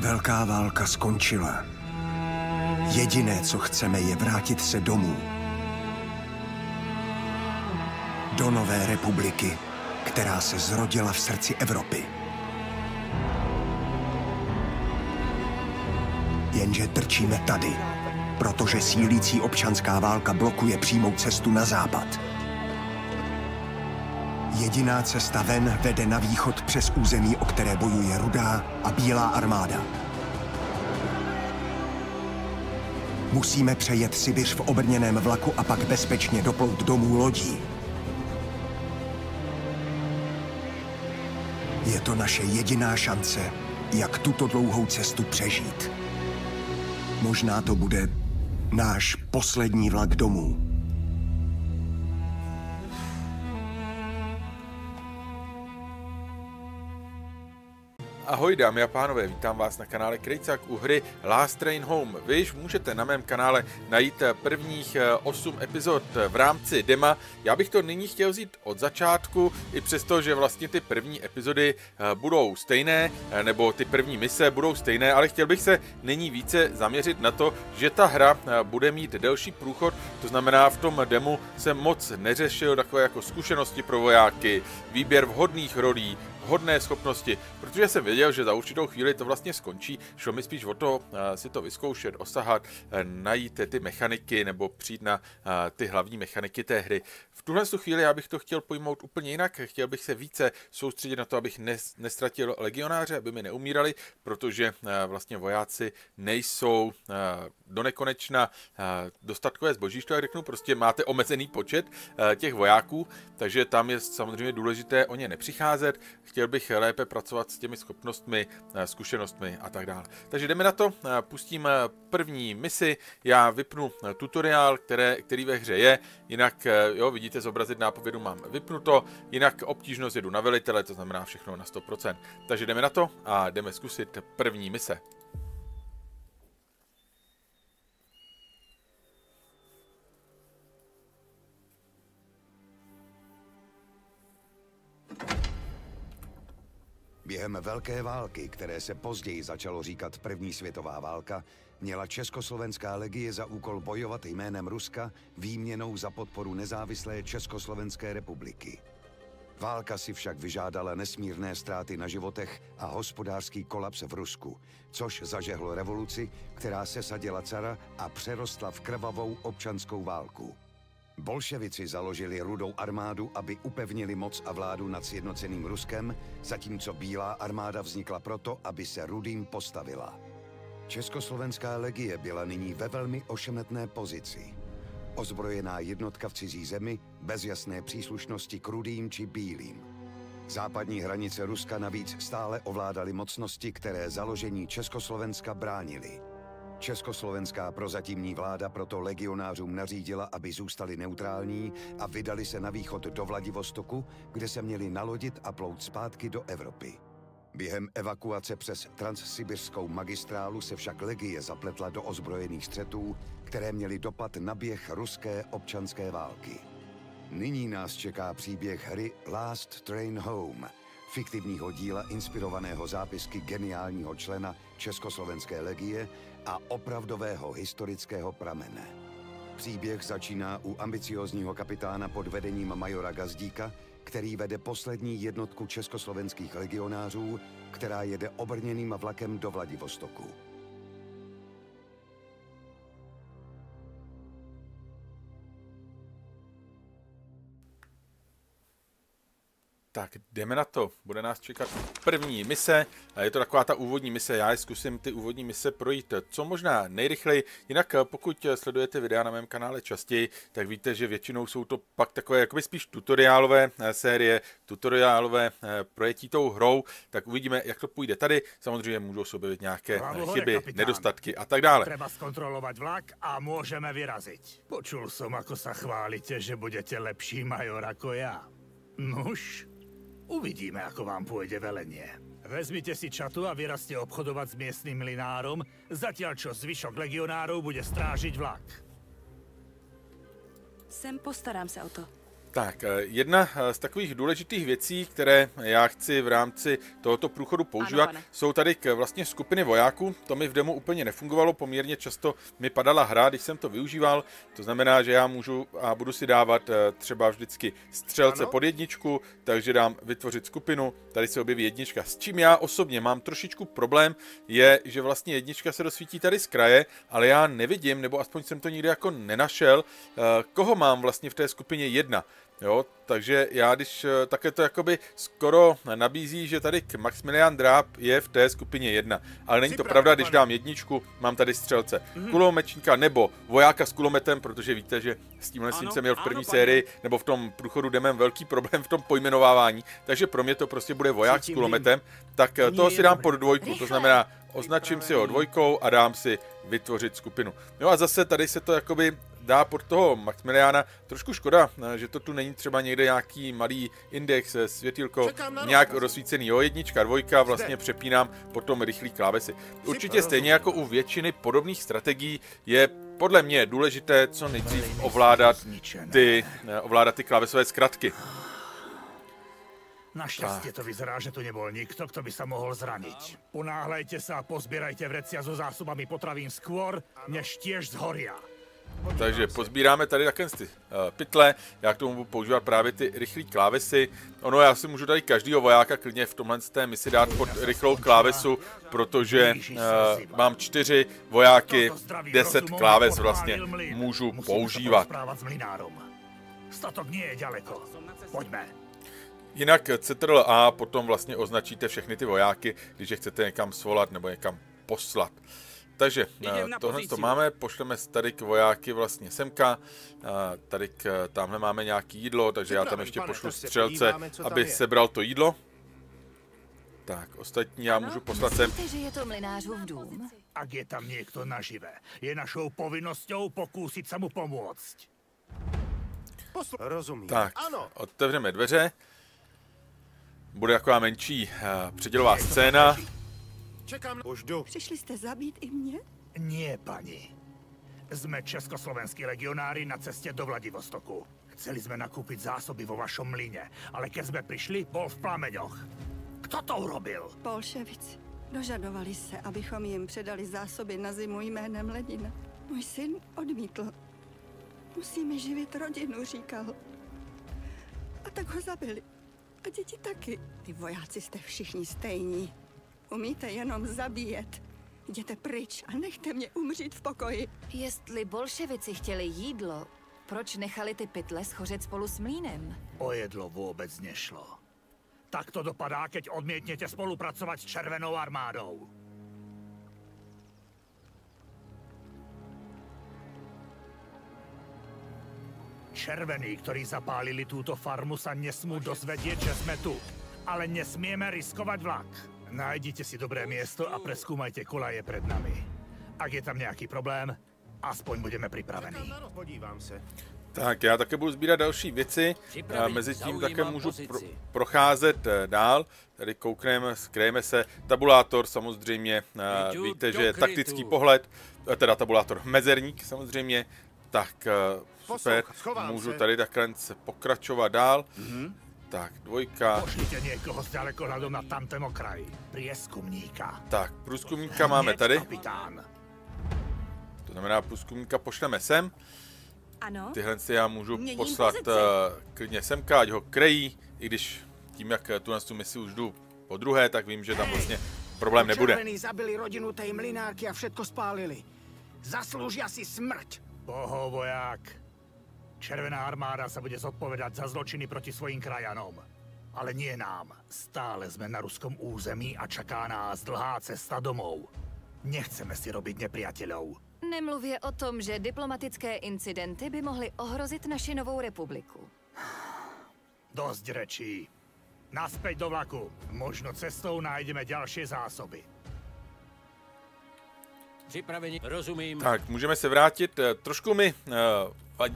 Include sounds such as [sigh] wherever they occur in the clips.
Velká válka skončila. Jediné, co chceme, je vrátit se domů. Do nové republiky, která se zrodila v srdci Evropy. Jenže trčíme tady, protože sílící občanská válka blokuje přímou cestu na západ. Jediná cesta ven vede na východ přes území, o které bojuje Rudá a Bílá armáda. Musíme přejet Sibiř v obrněném vlaku a pak bezpečně doplout domů lodí. Je to naše jediná šance, jak tuto dlouhou cestu přežít. Možná to bude náš poslední vlak domů. Ahoj dámy a pánové, vítám vás na kanále Krejcák u hry Last Train Home. Vy již můžete na mém kanále najít prvních 8 eh, epizod v rámci dema. Já bych to nyní chtěl vzít od začátku, i přesto, že vlastně ty první epizody eh, budou stejné, eh, nebo ty první mise budou stejné, ale chtěl bych se nyní více zaměřit na to, že ta hra bude mít delší průchod, to znamená v tom demu jsem moc neřešil takové jako zkušenosti pro vojáky, výběr vhodných rolí, vhodné schopnosti, protože jsem věděl, že za určitou chvíli to vlastně skončí. Šlo mi spíš o to eh, si to vyzkoušet, osahat, eh, najít ty mechaniky nebo přijít na eh, ty hlavní mechaniky té hry. V tuhle chvíli já bych to chtěl pojmout úplně jinak. Chtěl bych se více soustředit na to, abych nestratil legionáře, aby mi neumírali, protože vlastně vojáci nejsou do nekonečna dostatkové zboží, to jak řeknu, prostě máte omezený počet těch vojáků, takže tam je samozřejmě důležité o ně nepřicházet. Chtěl bych lépe pracovat s těmi schopnostmi, zkušenostmi a tak dále. Takže jdeme na to, pustím první misi, já vypnu tutoriál, které, který ve hře je, jinak, jo, vidíte, zobrazit nápovědu mám vypnuto, jinak obtížnost jedu na velitele, to znamená všechno na 100%. Takže jdeme na to a jdeme zkusit první mise. Během Velké války, které se později začalo říkat První světová válka, měla Československá legie za úkol bojovat jménem Ruska výměnou za podporu nezávislé Československé republiky. Válka si však vyžádala nesmírné ztráty na životech a hospodářský kolaps v Rusku, což zažehlo revoluci, která se sadila cara a přerostla v krvavou občanskou válku. Bolševici založili rudou armádu, aby upevnili moc a vládu nad sjednoceným Ruskem, zatímco bílá armáda vznikla proto, aby se rudým postavila. Československá legie byla nyní ve velmi ošemetné pozici. Ozbrojená jednotka v cizí zemi, bez jasné příslušnosti k rudým či bílým. Západní hranice Ruska navíc stále ovládaly mocnosti, které založení Československa bránili. Československá prozatímní vláda proto legionářům nařídila, aby zůstali neutrální a vydali se na východ do Vladivostoku, kde se měli nalodit a plout zpátky do Evropy. Během evakuace přes transsibirskou magistrálu se však legie zapletla do ozbrojených střetů, které měly dopad na běh ruské občanské války. Nyní nás čeká příběh hry Last Train Home, fiktivního díla inspirovaného zápisky geniálního člena Československé legie a opravdového historického pramene. Příběh začíná u ambiciozního kapitána pod vedením majora Gazdíka, který vede poslední jednotku československých legionářů, která jede obrněným vlakem do Vladivostoku. Tak jdeme na to. Bude nás čekat první mise. Je to taková ta úvodní mise. Já zkusím ty úvodní mise projít co možná nejrychleji. Jinak pokud sledujete videa na mém kanále častěji, tak víte, že většinou jsou to pak takové jakoby spíš tutoriálové eh, série, tutoriálové eh, projetí tou hrou. Tak uvidíme, jak to půjde tady. Samozřejmě můžou se objevit nějaké Hlavu chyby, hore, nedostatky a tak dále. Treba zkontrolovat vlak a můžeme vyrazit. Počul jsem, ako sa chválíte, že budete lepší major jako já. Nuž, Uvidíme, ako vám pôjde velenie. Vezmite si čatu a vyrazte obchodovať s miestnym linárom, zatiaľ čo zvyšok legionárov bude strážiť vlak. Sem, postarám se o to. Tak, eh, jedna eh, z takových důležitých věcí, které já chci v rámci tohoto průchodu používat, ano, jsou tady k vlastně skupiny vojáků. To mi v demo úplně nefungovalo, poměrně často mi padala hra, když jsem to využíval. To znamená, že já můžu a budu si dávat eh, třeba vždycky střelce ano. pod jedničku, takže dám vytvořit skupinu, tady se objeví jednička. S čím já osobně mám trošičku problém, je, že vlastně jednička se dosvítí tady z kraje, ale já nevidím, nebo aspoň jsem to nikdy jako nenašel, koho mám vlastně v té skupině jedna. Jo, takže já když eh, také to jakoby skoro nabízí, že tady Maximilian Dráp je v té skupině jedna. Ale není to pravda, když dám jedničku, mám tady střelce. Mm-hmm. kulomečníka nebo vojáka s kulometem, protože víte, že s tímhle ano, jsem měl v první ano, sérii nebo v tom průchodu demem velký problém v tom pojmenovávání, takže pro mě to prostě bude voják s kulometem, tak eh, toho si dám pod dvojku, to znamená označím si ho dvojkou a dám si vytvořit skupinu. Jo a zase tady se to jakoby dá pod toho Maximiliána. Trošku škoda, že to tu není třeba někde nějaký malý index, eh, světilko, nějak rozsvícený. Jo, jednička, dvojka, vlastně přepínám potom rychlý klávesy. Určitě stejně jako u většiny podobných strategií je podle mě důležité co nejdřív ovládat ty, eh, ovládat ty klávesové zkratky. Naštěstí to vyzerá, že tu nebol nikto, kto by sa mohol zraniť. Ponáhľajte sa a pozbierajte vrecia so zásobami potravín skôr, než tiež zhoria. Takže pozbíráme tady také ty uh, pytle, já k tomu budu používat právě ty rychlé klávesy. Ono, já si můžu tady každýho vojáka klidně v tomhle té misi dát pod rychlou klávesu, protože uh, mám čtyři vojáky, deset kláves vlastně můžu používat. Jinak Ctrl A potom vlastně označíte všechny ty vojáky, když je chcete někam svolat nebo někam poslat. Takže eh, tohle to máme, pošleme tady k vojáky vlastně semka, eh, tady k, tamhle máme nějaký jídlo, takže já tam ještě pošlu střelce, aby sebral to jídlo. Tak, ostatní já můžu poslat sem. že je to mlinářův dům? Ak je tam někdo nažive, je našou povinností pokusit se mu pomoct. Rozumím. Tak, otevřeme dveře. Bude taková menší uh, předělová scéna. Čekám, už jdu. Přišli jste zabít i mě? Nie, pani. Jsme československí legionári na cestě do Vladivostoku. Chceli jsme nakupit zásoby vo vašom mlíně, ale keď jsme přišli, bol v plameňoch. Kto to urobil? Bolševici. Dožadovali se, abychom jim předali zásoby na zimu jménem Ledina. Můj syn odmítl. Musíme živit rodinu, říkal. A tak ho zabili. A děti taky. Ty vojáci jste všichni stejní. Umíte jenom zabíjet. Jděte pryč a nechte mě umřít v pokoji. Jestli bolševici chtěli jídlo, proč nechali ty pytle schořet spolu s mlínem? O jedlo vůbec nešlo. Tak to dopadá, keď odmětněte spolupracovat s Červenou armádou. Červený, ktorí zapálili túto farmu, sa nesmú dozvedieť, že sme tu. Ale nesmieme riskovať vlak. Najděte si dobré místo a preskúmajte kolaje před nami. Ak je tam nějaký problém, aspoň budeme připraveni. Podívám se. Tak, já také budu sbírat další věci. A mezi tím také můžu pro, procházet eh, dál. Tady koukneme, skrejeme se. Tabulátor samozřejmě, eh, víte, že je taktický pohled, eh, teda tabulátor mezerník samozřejmě. Tak super, můžu tady takhle pokračovat dál. Mm-hmm. Tak, dvojka. Pošlite někoho z dalekohľadu na tamtém okraji. Prieskumníka. Tak, průzkumníka máme tady. Kapitán. To znamená, průzkumníka pošleme sem. Ano. Tyhle si já můžu Měním poslat uh, klidně semka, ať ho krejí, i když tím, jak tu na tu misi už jdu po druhé, tak vím, že tam vlastně problém nebude. Červený zabili rodinu té mlinárky a všetko spálili. Zaslouží si smrť. Boho voják. Červená armáda se bude zodpovedať za zločiny proti svojim krajanom. Ale nie nám. Stále jsme na ruskom území a čaká nás dlhá cesta domů. Nechceme si robiť nepriateľov. Nemluvě o tom, že diplomatické incidenty by mohly ohrozit naši novou republiku. Dost řečí. Naspäť do vlaku. Možno cestou najdeme další zásoby. Připraveni, rozumím. Tak, můžeme se vrátit. Trošku mi uh,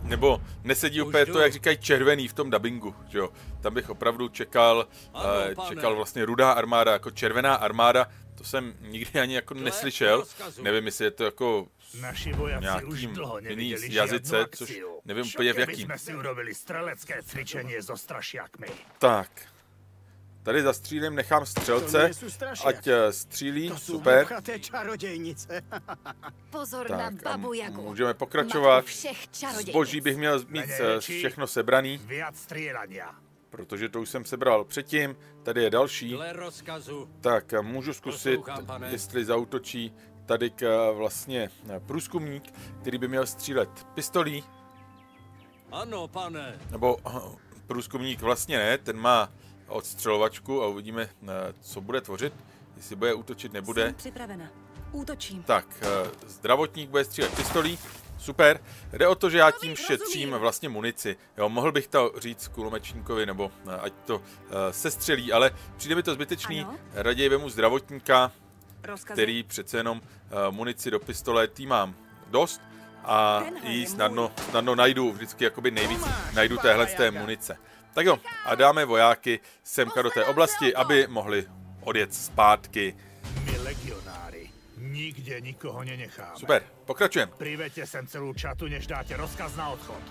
nebo nesedí úplně to, jak říkají červený v tom dubbingu, že jo. Tam bych opravdu čekal, ano, uh, čekal vlastně rudá armáda jako červená armáda, to jsem nikdy ani jako neslyšel. Nevím, jestli je to jako Naši nějakým už dlouho jiný jazyce, což nevím úplně v jakým. bychom si urobili strelecké cvičení so strašiakmi. Tak. Tady za střílem nechám střelce, ať eh, střílí, To jsou super. [laughs] Pozor Tak na babu Jagu. můžeme pokračovat. Matku všech čarodějnic. Zboží bych měl mít eh, všechno sebraný, protože to už jsem sebral předtím. Tady je další. Tak a můžu zkusit, jestli zautočí tady k eh, vlastně eh, průzkumník, který by měl střílet pistolí, Ano, pane. nebo eh, průzkumník vlastně ne, ten má odstřelovačku a uvidíme, eh, co bude tvořit, jestli bude útočit, nebude. Jsem připravena. Útočím. Tak, eh, zdravotník bude střílet pistolí, super. Jde o to, že já tím šetřím vlastně munici. Jo, mohl bych to říct kulomečníkovi, nebo eh, ať to sestřelí, ale přijde mi to zbytečný. Ano. Raději vemu zdravotníka, Rozkazy. který přece jenom munici do pistole tý mám dost a ji snadno, snadno najdu, vždycky jakoby nejvíc najdu téhle z té munice. Tak jo, a dáme vojáky semka do té oblasti, aby mohli odjet zpátky. My legionári nikde nikoho nenecháme. Super, pokračujeme. Priveďte sem celú čatu, než dáte rozkaz na odchod.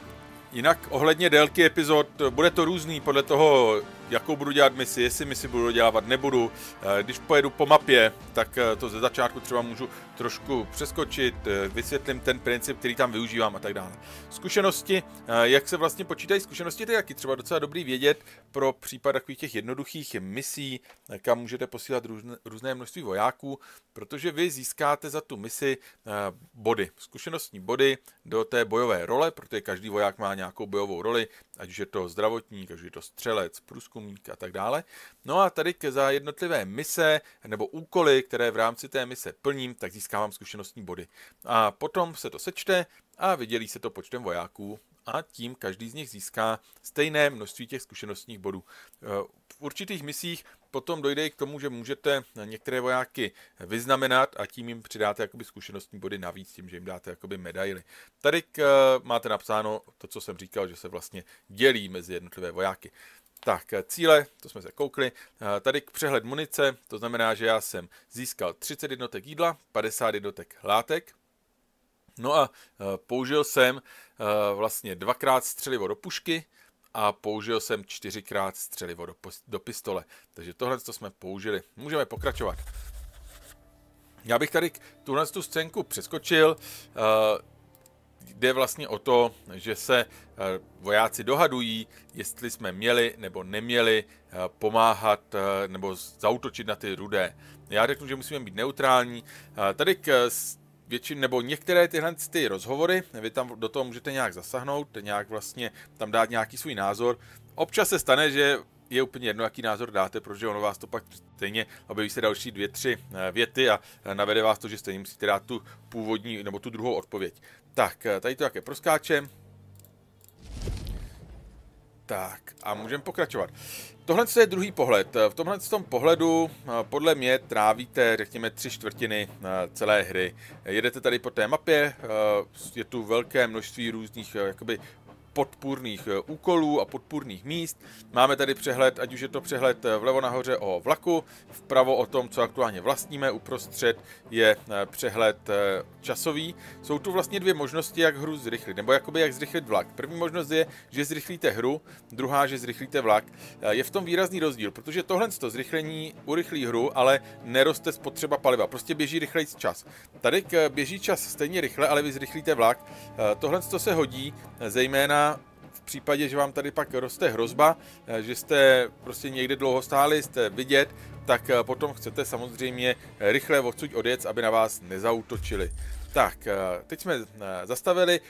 Jinak ohledně délky epizod, bude to různý podle toho, jakou budu dělat misi, jestli misi budu dělávat, nebudu. Eh, Když pojedu po mapě, tak eh, to ze začátku třeba můžu trošku přeskočit, eh, vysvětlím ten princip, který tam využívám a tak dále. Zkušenosti, jak se vlastně počítají zkušenosti, to je taky třeba docela dobrý vědět pro případ takových těch jednoduchých misí, kam můžete posílat různé, množství vojáků, protože vy získáte za tu misi body, zkušenostní body do té bojové role, protože každý voják má nějakou bojovou roli, ať už je to zdravotník, ať už je to střelec, průzkumník a tak dále. No a tady za jednotlivé mise nebo úkoly, které v rámci té mise plním, tak získávám zkušenostní body. A potom se to sečte a vydělí se to počtem vojáků a tím každý z nich získá stejné množství těch zkušenostních bodů. Eh, V určitých misích potom dojde i k tomu, že můžete některé vojáky vyznamenat a tím jim přidáte jakoby zkušenostní body navíc, tím, že jim dáte jakoby medaily. Tady k, eh, máte napsáno to, co jsem říkal, že se vlastně dělí mezi jednotlivé vojáky. Tak, eh, cíle, to jsme se koukli. Tady k přehled munice, to znamená, že já jsem získal 30 jednotek jídla, 50 jednotek látek, No a eh, použil jsem eh, vlastně dvakrát střelivo do pušky a použil jsem čtyřikrát střelivo do, do pistole. Takže tohle to jsme použili. Můžeme pokračovat. Já bych tady tuhle tu scénku přeskočil. eh, Jde vlastně o to, že se vojáci dohadují, jestli jsme měli nebo neměli pomáhat nebo zautočit na ty rudé. Já řeknu, že musíme být neutrální. Tady k většin, nebo některé tyhle ty rozhovory, vy tam do toho můžete nějak zasahnout, nějak vlastně tam dát nějaký svůj názor. Občas se stane, že je úplně jedno, jaký názor dáte, protože ono vás to pak stejně objeví se další dvě, tři eh, věty a eh, navede vás to, že stejně musíte dát tu původní nebo tu druhou odpověď. Tak, eh, tady to jaké proskáčem. Tak, a můžeme pokračovat. Tohle je druhý pohled. V tomhle tom pohledu eh, podle mě trávíte, řekněme, tři čtvrtiny eh, celé hry. Jedete tady po té mapě, eh, je tu velké množství různých jakoby podpůrných eh, úkolů a podpůrných míst. Máme tady přehled, ať už je to přehled eh, vlevo nahoře o vlaku, vpravo o tom, co aktuálně vlastníme, uprostřed je eh, přehled eh, časový. Jsou tu vlastně dvě možnosti, jak hru zrychlit, nebo jakoby jak zrychlit vlak. První možnost je, že zrychlíte hru, druhá, že zrychlíte vlak. Je v tom výrazný rozdíl, protože tohle to zrychlení urychlí hru, ale neroste spotřeba paliva, prostě běží rychleji čas. Tady běží čas stejně rychle, ale vy zrychlíte vlak. Tohle to se hodí, zejména případě, že vám tady pak roste hrozba, eh, že jste prostě někde dlouho stáli, jste vidět, tak eh, potom chcete samozřejmě rychle odsud odjet, aby na vás nezautočili. Tak, eh, teď jsme zastavili,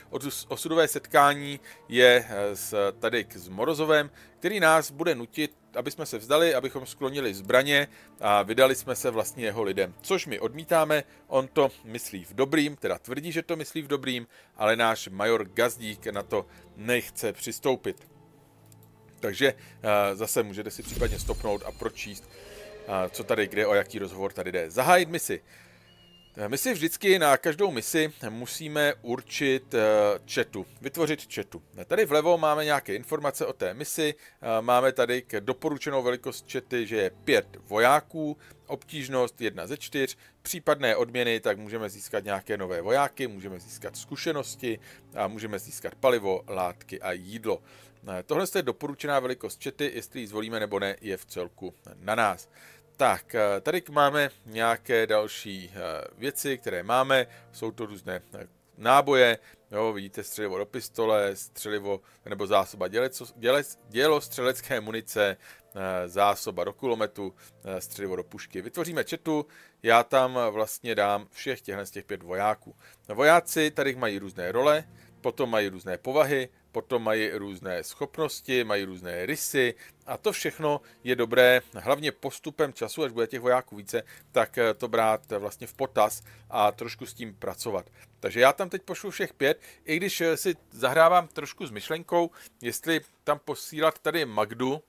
osudové setkání je s, tady s Morozovem, který nás bude nutit, aby jsme se vzdali, abychom sklonili zbraně a vydali jsme se vlastně jeho lidem. Což my odmítáme, on to myslí v dobrým, teda tvrdí, že to myslí v dobrým, ale náš major Gazdík na to nechce přistoupit. Takže eh, zase můžete si případně stopnout a pročíst, eh, co tady kde, o jaký rozhovor tady jde. Zahájit misi. My si vždycky na každou misi musíme určit četu, vytvořit četu. Tady vlevo máme nějaké informace o té misi, máme tady k doporučenou velikost čety, že je pět vojáků, obtížnost 1 ze 4, případné odměny, tak můžeme získat nějaké nové vojáky, můžeme získat zkušenosti a můžeme získat palivo, látky a jídlo. Tohle je doporučená velikost čety, jestli ji zvolíme nebo ne, je v celku na nás. Tak, eh, tady máme nějaké další eh, věci, které máme. Jsou to různé eh, náboje, jo, vidíte střelivo do pistole, střelivo nebo zásoba děleco, děle, dělostřelecké munice, zásoba do kulometu, střelivo do pušky. Vytvoříme četu, já tam vlastně dám všech těchto z těch pět vojáků. Vojáci tady mají různé role, potom mají různé povahy, potom mají různé schopnosti, mají různé rysy a to všechno je dobré, hlavně postupem času, až bude těch vojáků více, tak eh, to brát vlastně v potaz a trošku s tím pracovat. Takže já tam teď pošlu všech pět, i když eh, si zahrávám trošku s myšlenkou, jestli tam posílat tady Magdu,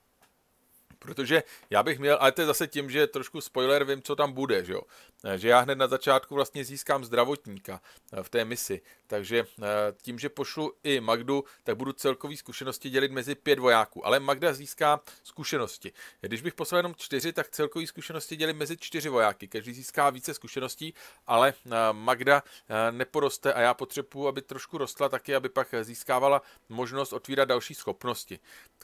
Protože já bych měl, ale to je zase tím, že trošku spoiler vím, co tam bude, že jo. Eh, že já hned na začátku vlastně získám zdravotníka eh, v té misi. Takže eh, tím, že pošlu i Magdu, tak budu celkový zkušenosti dělit mezi pět vojáků. Ale Magda získá zkušenosti. Když bych poslal jenom čtyři, tak celkový zkušenosti dělím mezi čtyři vojáky. Každý získá více zkušeností, ale Magda neporoste a já potřebuji, aby trošku rostla taky, aby pak získávala možnost otvírat další schopnosti.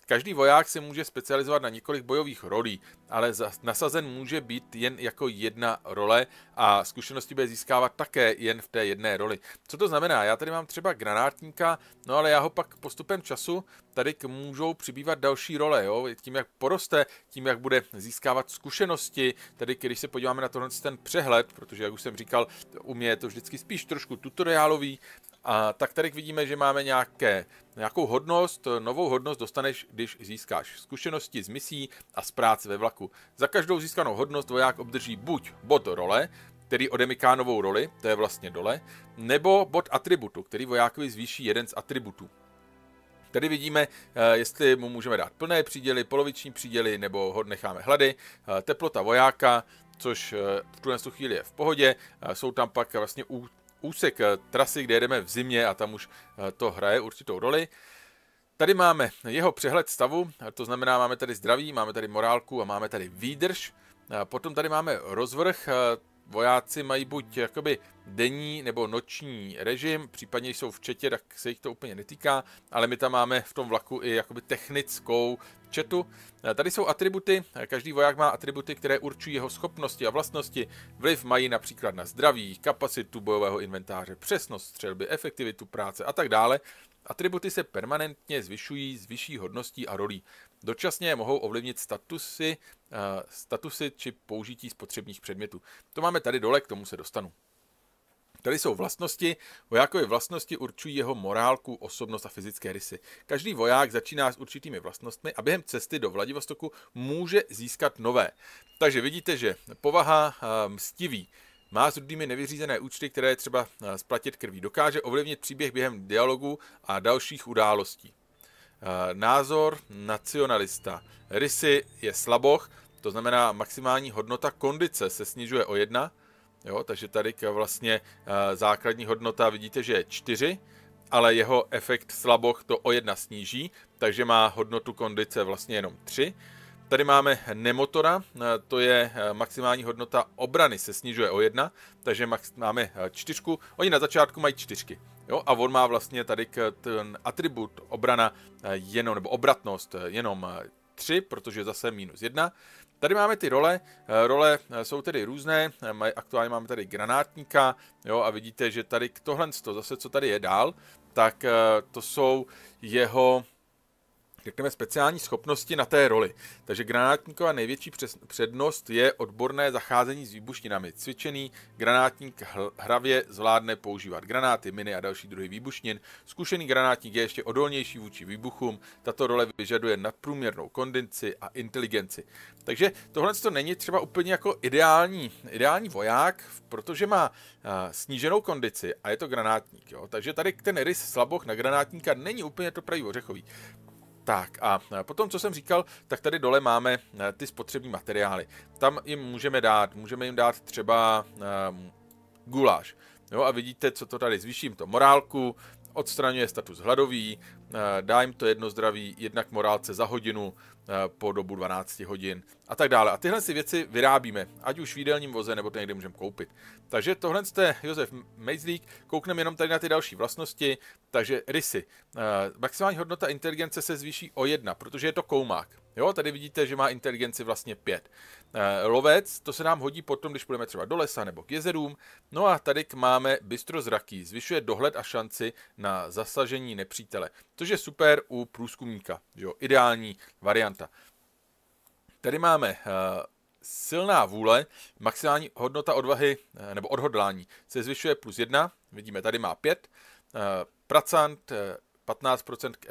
Každý voják se může specializovat na několik bojových rolí, ale nasazen může být jen jako jedna role a zkušenosti bude získávat také jen v té jedné roli. Co to znamená? Já tady mám třeba granátníka, no ale já ho pak postupem času tady můžou přibývat další role, jo? tím jak poroste, tím jak bude získávat zkušenosti, tedy když se podíváme na tohle ten přehled, protože jak už jsem říkal, u mě je to vždycky spíš trošku tutoriálový, a tak tady vidíme, že máme nějaké, nějakou hodnost, novou hodnost dostaneš, když získáš zkušenosti z misí a z práce ve vlaku. Za každou získanou hodnost voják obdrží buď bod role, který odemyká novou roli, to je vlastně dole, nebo bod atributu, který vojákovi zvýší jeden z atributů. Tady vidíme, eh, jestli mu můžeme dát plné příděly, poloviční příděly, nebo ho necháme hlady. Eh, teplota vojáka, což eh, v tuhle chvíli je v pohodě. Jsou tam pak vlastně úsek trasy, kde jedeme v zimě a tam už to hraje určitou roli. Tady máme jeho přehled stavu, to znamená, máme tady zdraví, máme tady morálku a máme tady výdrž. Potom tady máme rozvrh, vojáci mají buď jakoby denní nebo noční režim, případně jsou v četě, tak se jich to úplně netýká, ale my tam máme v tom vlaku i jakoby technickou četu. Tady jsou atributy, každý voják má atributy, které určují jeho schopnosti a vlastnosti. Vliv mají například na zdraví, kapacitu bojového inventáře, přesnost střelby, efektivitu práce a tak dále. Atributy se permanentně zvyšují s vyšší hodností a rolí. Dočasně mohou ovlivnit statusy, uh, statusy či použití spotřebních předmětů. To máme tady dole, k tomu se dostanu. Tady jsou vlastnosti. Vojákové vlastnosti určují jeho morálku, osobnost a fyzické rysy. Každý voják začíná s určitými vlastnostmi a během cesty do Vladivostoku může získat nové. Takže vidíte, že povaha eh, mstivý má s rudými nevyřízené účty, které třeba eh, splatit krví. Dokáže ovlivnit příběh během dialogu a dalších událostí. Eh, názor nacionalista. Rysy je slaboch, to znamená maximální hodnota kondice se snižuje o jedna, jo, takže tady vlastně eh, základní hodnota vidíte, že je 4, ale jeho efekt slaboch to o jedna sníží, takže má hodnotu kondice vlastně jenom 3. Tady máme nemotora, eh, to je maximální hodnota obrany, se snižuje o jedna, takže máme čtyřku. Oni na začátku mají čtyřky. Jo, a on má vlastně tady k ten atribut obrana eh, jenom, nebo obratnost eh, jenom 3, eh, protože zase minus 1. Tady máme ty role, role jsou tedy různé, aktuálně máme tady granátníka, jo, a vidíte, že tady tohle, zase co tady je dál, tak to jsou jeho řekněme, speciální schopnosti na té roli. Takže granátníková největší přednost je odborné zacházení s výbušninami. Cvičený granátník hravě zvládne používat granáty, miny a další druhy výbušnin. Zkušený granátník je ještě odolnější vůči výbuchům. Tato role vyžaduje nadprůměrnou kondenci a inteligenci. Takže tohle to není třeba úplně jako ideální, ideální voják, protože má sníženou kondici a je to granátník. Jo? Takže tady ten rys slaboch na granátníka není úplně to pravý ořechový. Tak a potom, co jsem říkal, tak tady dole máme ty spotřební materiály. Tam jim můžeme dát, můžeme jim dát třeba guláš. Jo, a vidíte, co to tady zvýším, to morálku, odstraňuje status hladový, eh, dá jim to jedno zdraví, jednak morálce za hodinu po dobu 12 hodin a tak dále. A tyhle si věci vyrábíme, ať už v jídelním voze, nebo to někde můžeme koupit. Takže tohle je Josef Mejzlík, koukneme jenom tady na ty další vlastnosti, takže rysy. Eh, maximální hodnota inteligence se zvýší o jedna, protože je to koumák. Jo, tady vidíte, že má inteligenci vlastně 5. Eh, lovec, to se nám hodí potom, když půjdeme třeba do lesa nebo k jezerům. No a tady máme bystrozraký, zvyšuje dohled a šanci na zasažení nepřítele, což je super u průzkumníka, jo, ideální varianta. Tady máme uh, silná vůle, maximální hodnota odvahy uh, nebo odhodlání se zvyšuje plus 1, vidíme, tady má 5, uh, pracant, 15% k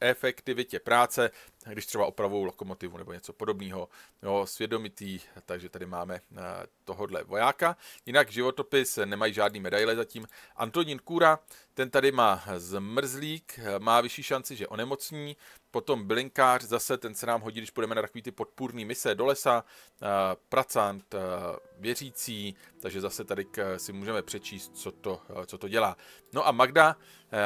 efektivitě práce, když třeba opravou lokomotivu nebo něco podobného. Jo, svědomitý, takže tady máme eh, tohodle vojáka. Jinak životopis nemají žádný medaile zatím. Antonín Kůra, ten tady má zmrzlík, má vyšší šanci, že onemocní. Potom bylinkář, zase ten se nám hodí, když půjdeme na takový ty podpůrný mise do lesa. Eh, pracant, eh, věřící, takže zase tady si můžeme přečíst, co to, co to dělá. No a Magda,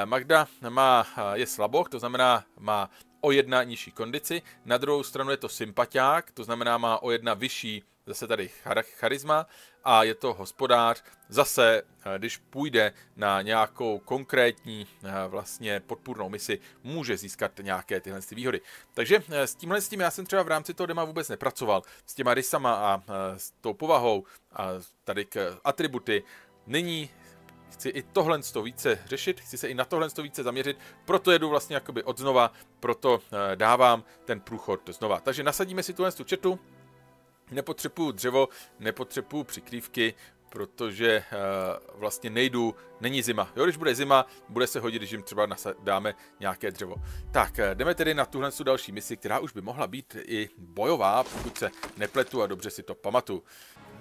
Magda má, je slaboch, to znamená má o jedna nižší kondici, na druhou stranu je to sympatiák, to znamená má o jedna vyšší zase tady char- charisma a je to hospodář. Zase, eh, když půjde na nějakou konkrétní eh, vlastně podpůrnou misi, může získat nějaké tyhle ty výhody. Takže eh, s tímhle s tím já jsem třeba v rámci toho dema vůbec nepracoval. S těma rysama a s tou povahou a tady k atributy. Nyní chci i tohle více řešit, chci se i na tohle více zaměřit, proto jedu vlastně jakoby od znova, proto eh, dávám ten průchod znova. Takže nasadíme si tuhle tu četu, nepotřebuju dřevo, nepotřebuju přikrývky, protože uh, vlastně nejdu, není zima. Jo, když bude zima, bude se hodit, když jim třeba dáme nějaké dřevo. Tak, uh, jdeme tedy na tuhle další misi, která už by mohla být i bojová, pokud se nepletu a dobře si to pamatuju.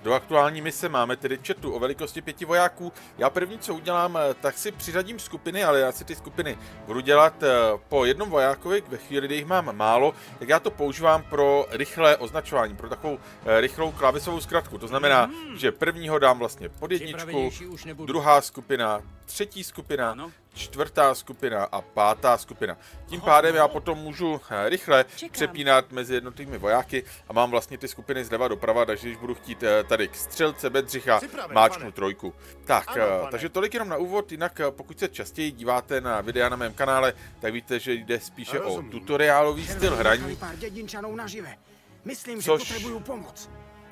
Do aktuální mise máme tedy četu o velikosti pěti vojáků. Já první, co udělám, eh, tak si přiřadím skupiny, ale já si ty skupiny budu dělat eh, po jednom vojákovi, ve chvíli, kdy jich mám málo, tak já to používám pro rychlé označování, pro takovou eh, rychlou klávesovou zkratku. To znamená, hmm. že prvního dám vlastně pod jedničku, druhá skupina, třetí skupina, čtvrtá skupina a pátá skupina. Tím pádem já potom můžu eh, rychle Čekám. přepínat mezi jednotlivými vojáky a mám vlastně ty skupiny zleva doprava, takže když budu chtít eh, tady k střelce Bedřicha, máčnu pane. trojku. Tak, ano, eh, takže tolik jenom na úvod, jinak pokud se častěji díváte na videa na mém kanále, tak víte, že jde spíše o tutoriálový styl hraní. Myslím, že což... potřebuju pomoc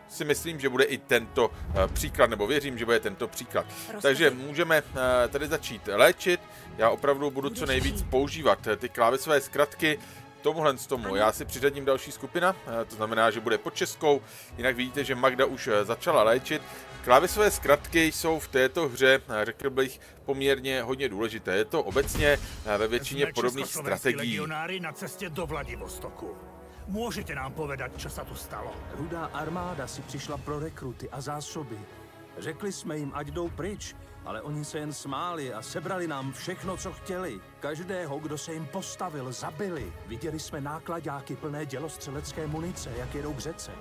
si myslím, že bude i tento eh, příklad, nebo věřím, že bude tento příklad. Rozkazí. Takže můžeme eh, tady začít léčit. Já opravdu budu co nejvíc používat eh, ty klávesové zkratky, tomuhle z tomu. Já si přiřadím další skupina, to znamená, že bude pod českou. Jinak vidíte, že Magda už začala léčit. Klávesové zkratky jsou v této hře, řekl bych, poměrně hodně důležité. Je to obecně ve většině podobných strategií. na cestě do Vladivostoku. Můžete nám povedat, co se tu stalo? Rudá armáda si přišla pro rekruty a zásoby. Řekli jsme jim, ať jdou pryč, ale oni se jen smáli a sebrali nám všechno, co chtěli. Každého, kdo se jim postavil, zabili. Viděli jsme nákladáky plné dělostřelecké munice, jak jedou k řece.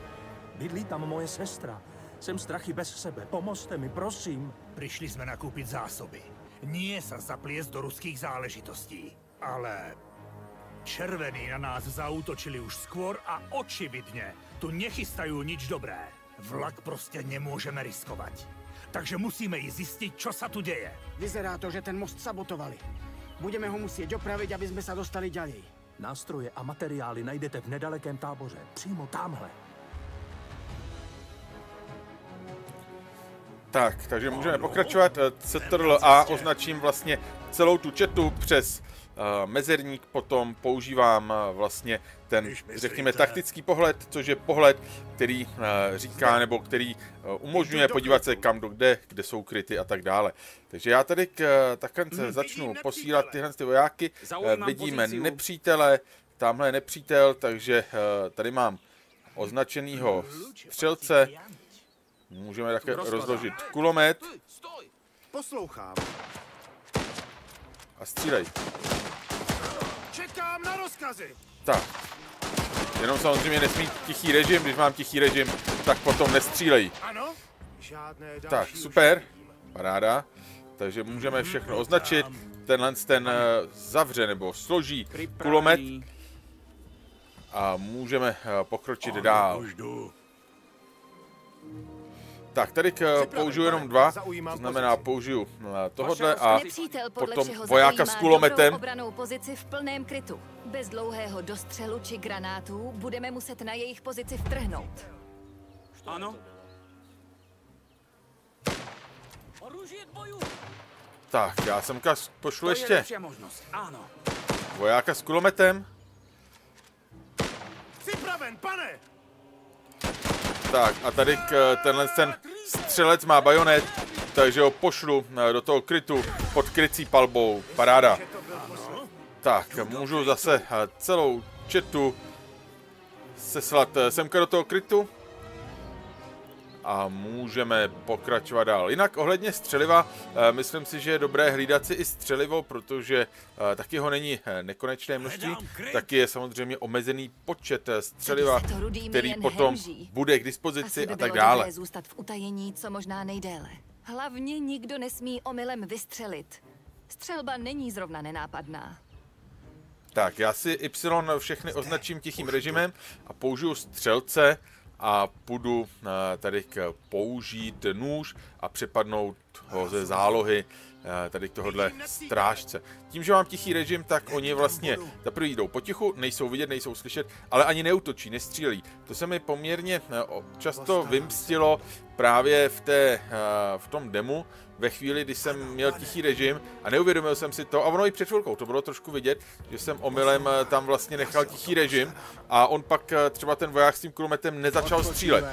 Bydlí tam moje sestra. Jsem strachy bez sebe. Pomozte mi, prosím. Přišli jsme nakoupit zásoby. Nie se zapliesť do ruských záležitostí. Ale Červení na nás zautočili už skôr a očividně tu nechystají nič dobré. Vlak prostě nemůžeme riskovat. Takže musíme jí zjistit, co se tu děje. Vyzerá to, že ten most sabotovali. Budeme ho muset opravit, aby jsme se dostali ďalej. Nástroje a materiály najdete v nedalekém táboře. Přímo tamhle. Tak, takže můžeme pokračovat. CTRL A označím vlastně celou tu četu přes uh, mezerník, potom používám uh, vlastně ten, řekněme, taktický pohled, což je pohled, který uh, říká, nebo který umožňuje podívat se kam do kde, kde jsou kryty a tak dále. Takže já tady k takance hmm, začnu posílat tyhle ty vojáky. Vidíme nepřítele, tamhle je nepřítel, takže tady mám označenýho střelce. Můžeme také rozložit kulomet. Poslouchám. A střílej. Čekám na rozkazy. Tak. Jenom samozřejmě nesmí tichý režim, když mám tichý režim, tak potom nestřílej. Ano? Žádné tak, super. Paráda. Takže můžeme všechno označit. Tenhle ten eh, zavře nebo složí kulomet a můžeme eh, pokročit dál. Tak, tady k, použiju jenom dva, to znamená použiju eh, tohle a potom vojáka s kulometem. pozici v plném krytu. Bez dlouhého dostřelu či granátů budeme muset na jejich pozici vtrhnout. Ano? Tak, já semka pošlu ještě vojáka s kulometem. Připraven, pane! Tak a tady k, tenhle ten střelec má bajonet, takže ho pošlu eh, do toho krytu pod krycí palbou. Paráda. Tak, můžu zase eh, celou četu seslat eh, semka do toho krytu a můžeme pokračovat dál. Jinak ohledně střeliva, eh, myslím si, že je dobré hlídat si i střelivo, protože eh, taky ho není eh, nekonečné množství, taky je samozřejmě omezený počet střeliva, který potom bude k dispozici a tak dále. zůstat v utajení co možná nejdéle. Hlavně nikdo nesmí omylem vystřelit. Střelba není zrovna nenápadná. Tak, já si Y všechny označím tichým režimem a použiju střelce a půjdu eh, tady použít nůž a přepadnout ho ze zálohy eh, tady k tohohle strážce. Tím, že mám tichý režim, tak oni vlastně za prvý jdou potichu, nejsou vidět, nejsou slyšet, ale ani neutočí, nestřílí. To se mi poměrně eh, často vymstilo právě v, té, eh, v tom demu, ve chvíli, kdy jsem měl tichý režim a neuvědomil jsem si to, a ono i před chvilkou, to bylo trošku vidět, že jsem omylem tam vlastně nechal tichý režim a on pak třeba ten voják s tím kulometem nezačal střílet.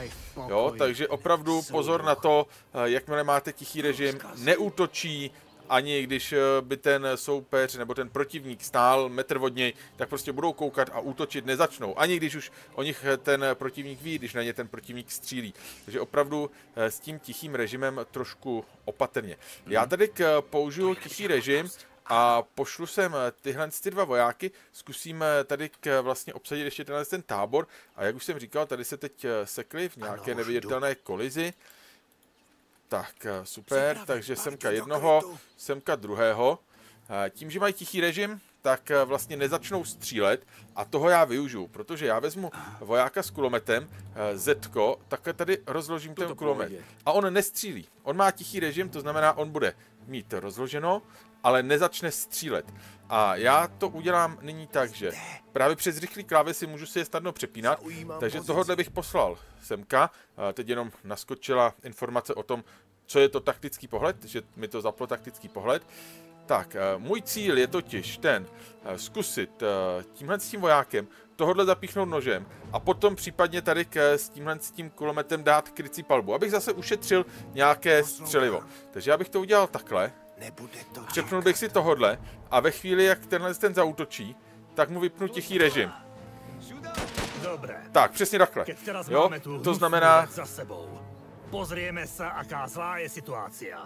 Jo, takže opravdu pozor na to, jakmile máte tichý režim, neútočí, ani když eh, by ten soupeř nebo ten protivník stál metr od něj, tak prostě budou koukat a útočit nezačnou. Ani když už o nich eh, ten protivník ví, když na ně ten protivník střílí. Takže opravdu eh, s tím tichým režimem trošku opatrně. Já tady k, použiju tichý režim a pošlu sem tyhle ty dva vojáky, zkusím tady k vlastně obsadit ještě tenhle ten tábor a jak už jsem říkal, tady se teď sekli v nějaké neviditelné kolizi. Tak, eh, super, takže semka jednoho, semka druhého. Eh, Tím, že mají tichý režim, tak eh, vlastně nezačnou střílet a toho já využiju, protože já vezmu vojáka s kulometem, Zetko, takhle tady rozložím ten kulomet. A on nestřílí. On má tichý režim, to znamená, on bude mít rozloženo, ale nezačne střílet. A já to udělám nyní tak, že právě přes rychlý klávesy můžu si je snadno přepínat, takže tohohle bych poslal semka. Teď jenom naskočila informace o tom, co je to taktický pohled, že mi to zaplo taktický pohled. Tak, eh, můj cíl je totiž ten, eh, zkusit eh, tímhle s tím vojákem tohle zapíchnout nožem a potom případně tady k, s tímhle s tím kulometem dát krycí palbu, abych zase ušetřil nějaké střelivo. Takže já bych to udělal takhle, Nebude to přepnul bych si tohodle a ve chvíli, jak tenhle ten zautočí, tak mu vypnu tichý režim. Dobré. Tak, přesně takhle. Jo, to znamená, vec za sebou. Pozrieme sa, aká zlá je situácia.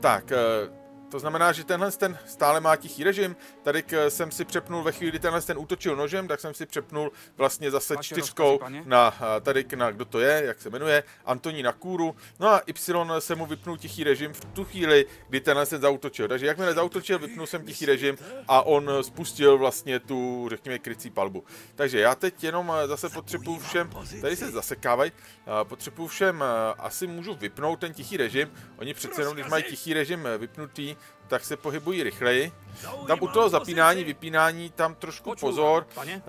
Tak, eh, to znamená, že tenhle ten stále má tichý režim. Tady jsem si přepnul ve chvíli, kdy tenhle ten útočil nožem, tak jsem si přepnul vlastně zase Vaše čtyřkou na eh, tady na kdo to je, jak se jmenuje, Antoní na kůru. No a Y se mu vypnul tichý režim v tu chvíli, kdy tenhle ten zautočil. Takže jakmile zautočil, vypnul jsem tichý režim a on eh, spustil vlastně tu, řekněme, krycí palbu. Takže já teď jenom eh, zase potřebuju všem, tady se zasekávají, potřebuju všem, asi můžu vypnout ten tichý režim. Oni přece jenom, když mají tichý režim vypnutý, tak se pohybují rychleji. Tam u toho zapínání, vypínání, tam trošku pozor, eh,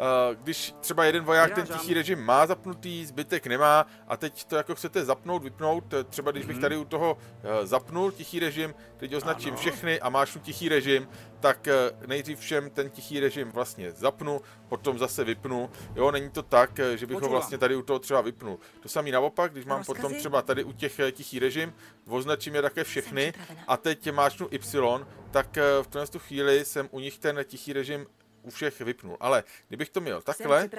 když třeba jeden voják ten tichý režim má zapnutý, zbytek nemá. A teď to jako chcete zapnout, vypnout, eh, třeba když bych Mhm. tady u toho eh, zapnul tichý režim, teď označím všechny a mášnu tichý režim, tak eh, nejdřív všem ten tichý režim vlastně zapnu, potom zase vypnu. Jo, není to tak, eh, že bych ho vlastně tady u toho třeba vypnul. To samý naopak, když mám potom třeba tady u těch eh, tichý režim, označím je také všechny a teď máčnu Y, tak v tuhle tu chvíli jsem u nich ten tichý režim u všech vypnul. Ale kdybych to měl takhle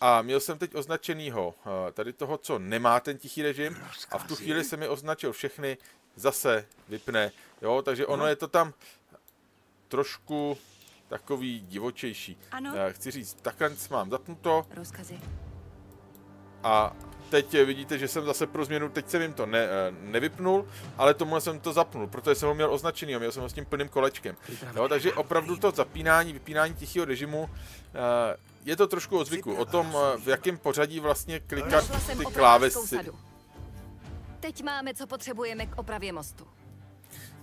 a měl jsem teď označenýho tady toho, co nemá ten tichý režim a v tu chvíli se mi označil všechny, zase vypne. Jo, takže ono je to tam trošku takový divočejší. Ano. Chci říct, takhle mám zapnuto Rozkazy. a teď vidíte, že jsem zase pro změnu, teď jsem jim to ne, eh, nevypnul, ale tomu jsem to zapnul, protože jsem ho měl označený a měl jsem ho s tím plným kolečkem. Jo, takže opravdu to zapínání, vypínání tichého režimu eh, je to trošku o zvyku, o tom, eh, v jakém pořadí vlastně klikat ty klávesy. Teď máme, co potřebujeme k opravě mostu.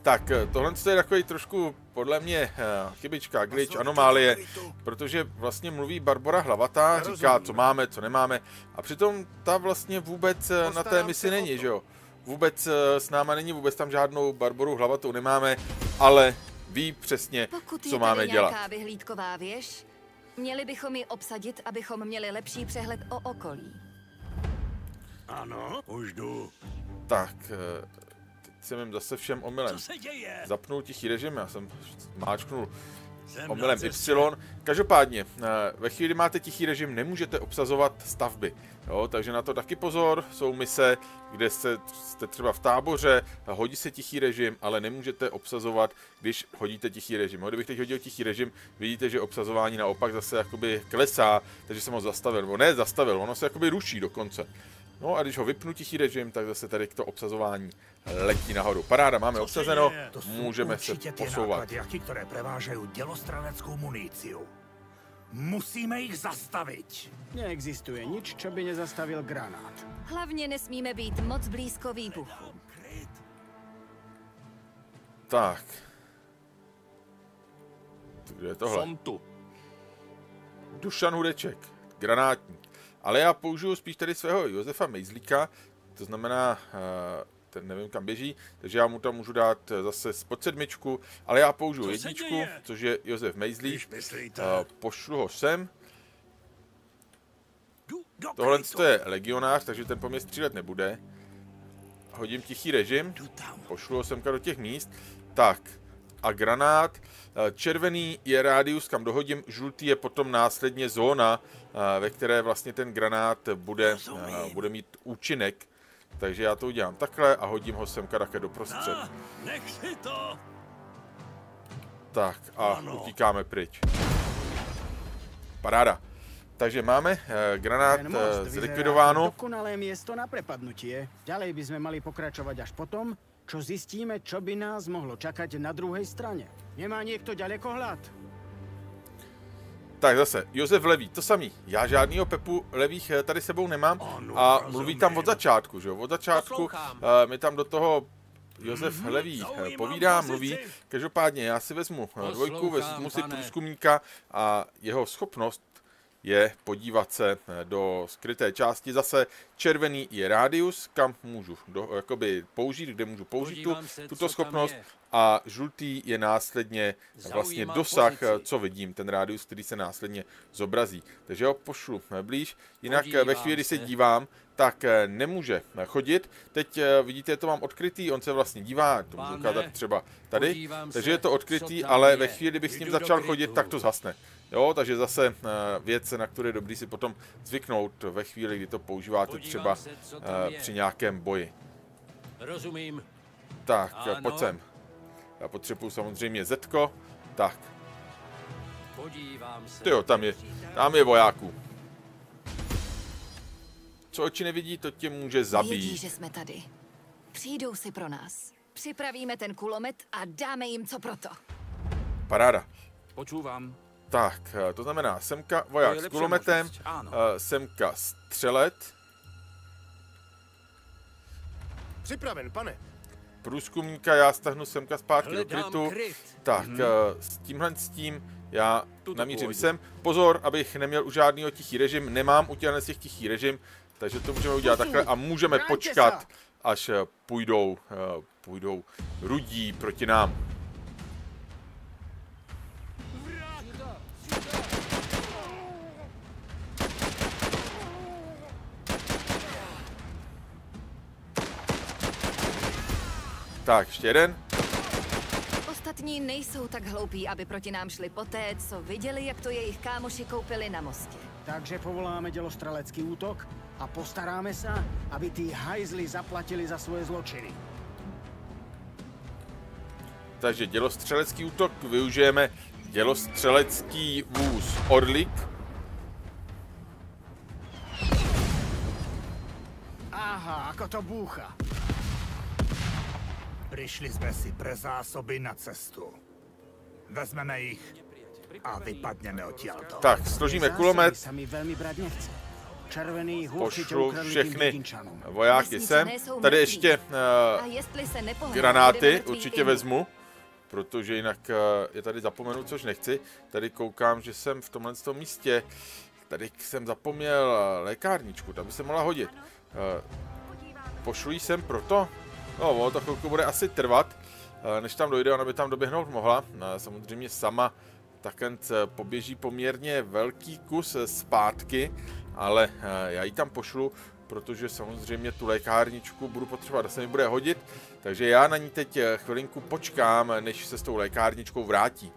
Tak, eh, tohle je takový trošku, podle mě, eh, chybička, glitch, anomálie, protože vlastně mluví Barbara Hlavatá, říká, co máme, co nemáme, a přitom ta vlastně vůbec eh, na té misi není, že jo? Vůbec s náma není, vůbec tam žádnou Barboru Hlavatou nemáme, ale ví přesně, Pokud co je máme dělat. nějaká vyhlídková věž, měli bychom ji obsadit, abychom měli lepší přehled o okolí. Ano, už jdu. Tak, jsem jim zase všem omylem Co se děje? zapnul tichý režim, já jsem máčknul omylem. Y. Každopádně, eh, ve chvíli, kdy máte tichý režim, nemůžete obsazovat stavby. Jo, takže na to taky pozor, jsou mise, kde jste, jste třeba v táboře, hodí se tichý režim, ale nemůžete obsazovat, když hodíte tichý režim. Jo, kdybych teď hodil tichý režim, vidíte, že obsazování naopak zase jakoby klesá, takže jsem ho zastavil, nebo ne zastavil, ono se jakoby ruší dokonce. No a když ho vypnu tichý režim, tak zase tady to obsazování letí nahoru. Paráda, máme obsazeno, To můžeme se posouvat. nákladňáky, které prevážají dělostraneckou muníciu. Musíme ich zastavit. Neexistuje nič, čo by nezastavil granát. Hlavně nesmíme být moc blízko výbuchu. Tak. Kde je tohle? Som tu. Dušan Hudeček, granátník. Ale já použiju spíš tady svého Josefa Mejzlíka, to znamená, eh, ten nevím kam běží, takže já mu tam můžu dát eh, zase spod sedmičku, ale já použiju Co jedničku, což je Josef Mejzlík? Eh, pošlu ho sem. Tohle to je legionář, takže ten po mě střílet nebude. Hodím tichý režim, pošlu ho semka do těch míst. Tak, a granát. Eh, Červený je rádius, kam dohodím, žlutý je potom následně zóna, eh, ve které vlastně ten granát bude, eh, bude mít účinek. Takže já to udělám takhle a hodím ho semka také doprostřed. A, nech si to. Tak a Ano. utíkáme pryč. Paráda. Takže máme eh, granát eh, zlikvidováno. dokonalé miesto na prepadnutie. Ďalej by sme mali pokračovať až potom, čo zistíme, čo by nás mohlo čakať na druhej strane. Nemá niekto ďalekohľad? Tak zase, Josef Levý, to samý. Já žádnýho Pepu Levých eh, tady sebou nemám a mluví tam od začátku, že jo? Od začátku uh, mi tam do toho Josef Mhm, Levý eh, povídá, mluví. Každopádně já si vezmu eh, dvojku, vezmu si průzkumníka a jeho schopnost je podívat se eh, do skryté části. Zase červený je rádius, kam můžu do, jakoby použít, kde můžu použít tu, tuto schopnost. A žlutý je následně vlastně dosah, pozici. eh, co vidím, ten rádius, který se následně zobrazí. Takže ho pošlu blíž. Jinak eh, ve chvíli, kdy se dívám, tak nemůže chodit. Teď vidíte, to mám odkrytý, on se vlastně dívá, to můžu ukázat třeba tady. podívám Takže se, je to odkrytý, ale je. ve chvíli, kdybych s ním začal chodit, tak to zhasne. Jo, takže zase eh, věc, na kterou je dobrý si potom zvyknout ve chvíli, kdy to používáte třeba eh, při nějakém boji. Rozumím. Tak, Ano. pojď sem. Já potřebuju samozřejmě Zetko. Tak, Podívám se. ty jo, tam je, tam je vojáků. Co oči nevidí, to tě může Vědí, zabít. že jsme tady. Přijdou si pro nás. Připravíme ten kulomet a dáme jim co proto. Paráda. Počúvam. Tak, eh, to znamená semka voják s kulometem, eh, semka střelet, Připraven, pane. průzkumníka, já stahnu semka zpátky do krytu. kryt. Tak, mm-hmm. s tímhle s tím já Tuto namířím pojď. sem. Pozor, abych neměl už žádnýho tichý režim, nemám u těchto z těch tichý režim, takže to můžeme udělat takhle a můžeme počkat, se! až půjdou, půjdou rudí proti nám. Tak, ještě jeden. Ostatní nejsou tak hloupí, aby proti nám šli poté, co viděli, jak to jejich kámoši koupili na mostě. Takže povoláme dělostrelecký útok a postaráme sa, aby tí hajzli zaplatili za svoje zločiny. Takže dělostřelecký útok využijeme dělostřelecký vůz Orlik. Aha, ako to búcha. Prišli sme si pre zásoby na cestu. Vezmeme ich a vypadneme odtiaľto. Tak, složíme kulomet, pošlu všechny vojáky sem. Tady ještě uh, granáty určitě vezmu, protože jinak uh, je tady zapomenu, což nechci. Tady koukám, že jsem v tomhle tom místě, tady jsem zapomněl uh, lékárničku, tam by se mohla hodit. Uh, pošlu ji sem proto, no ono to chvilku bude asi trvat, uh, než tam dojde, ona by tam doběhnout mohla. Uh, samozřejmě sama Takent eh, poběží poměrně velký kus eh, zpátky, ale eh, já ji tam pošlu, protože samozřejmě tu lékárničku budu potřebovat, se mi bude hodit, takže já na ní teď eh, chvilinku počkám, než se s tou lékárničkou vrátí.